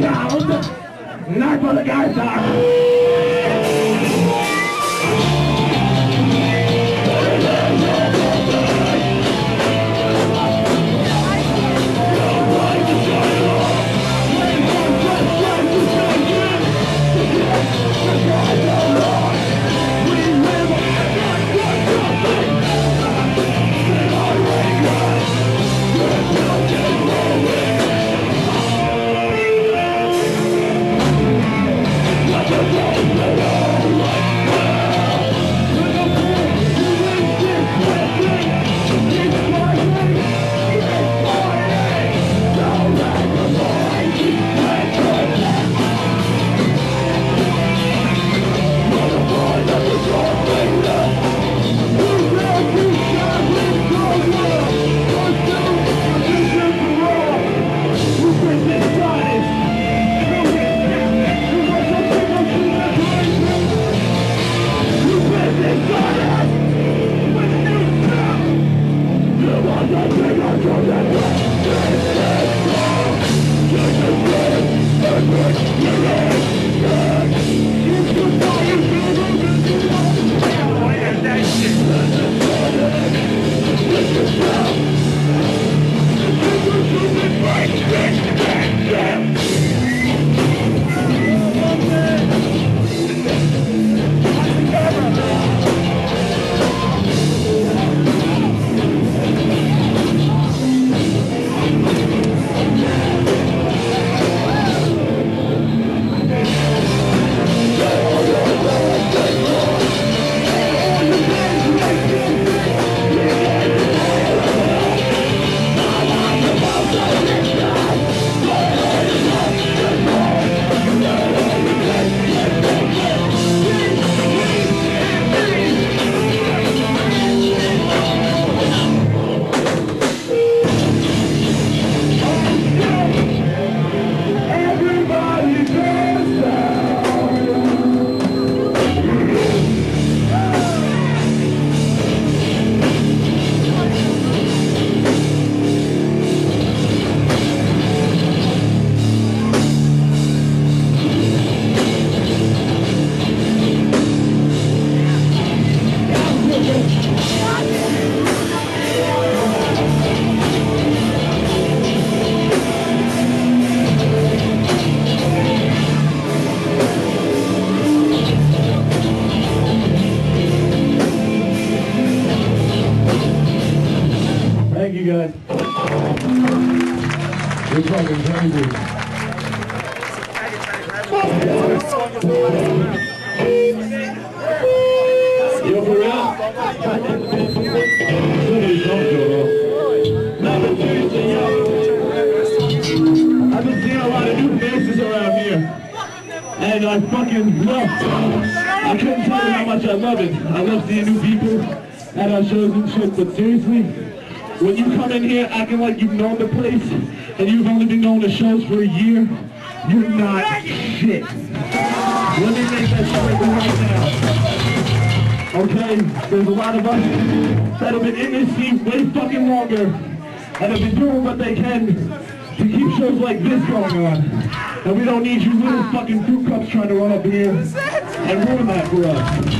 count. Not for the guys Everybody You're fucking crazy. Yo, for. I've been seeing a lot of new faces around here. And I fucking love. I couldn't tell you how much I love it. I love seeing new people at our shows and shit, but seriously, when you come in here acting like you've known the place and you've only been going to shows for a year, you're not shit. Let me make that shit right now. Okay, there's a lot of us that have been in this scene way fucking longer and have been doing what they can to keep shows like this going on. And we don't need you little fucking fruit cups trying to run up here and ruin that for us.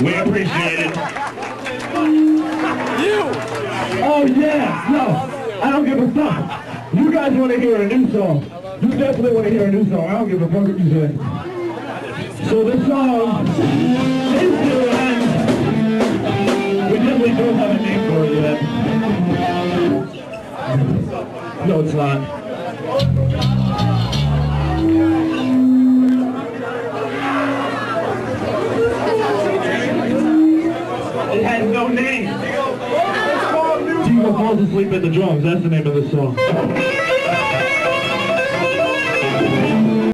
We appreciate it. You! Oh yeah, no, I don't give a fuck. You guys want to hear a new song. You definitely want to hear a new song. I don't give a fuck what you say. So this song is and we definitely don't have a name for it yet. No, it's not. The drums. That's the name of the song.